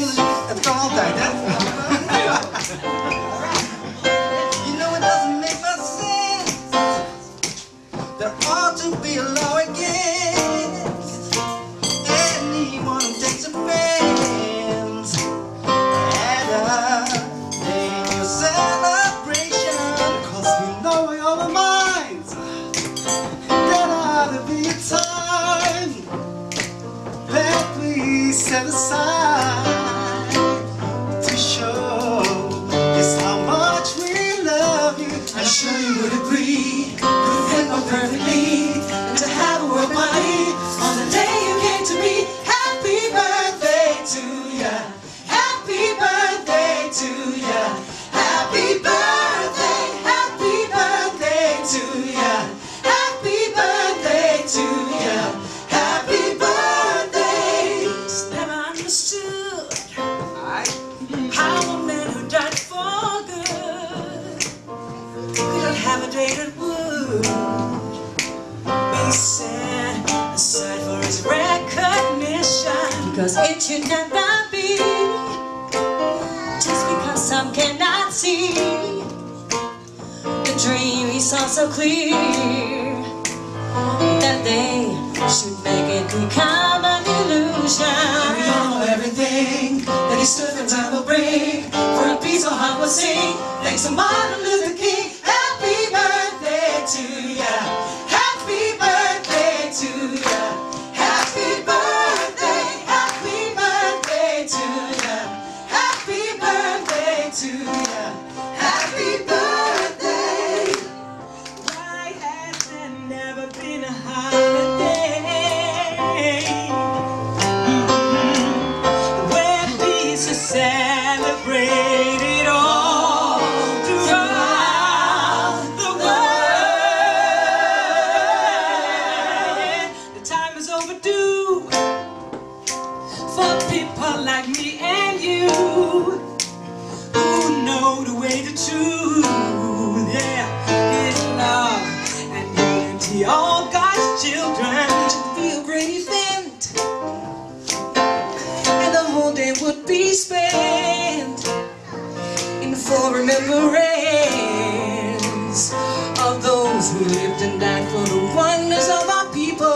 You know it doesn't make much sense. There ought to be a law against anyone who takes a we know minds ought to be a time That we set aside Because it should never be Just because some cannot see The dream he saw so clear That they should make it become an illusion We all know everything that he stood for time will bring. For a peace our heart will sing. Thanks to Martin Luther King. People like me and you who know the way to truth. Yeah, is love and unity. All God's children should feel great event and the whole day would be spent in full remembrance of those who lived and died for the wonders of our people.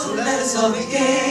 So let us all begin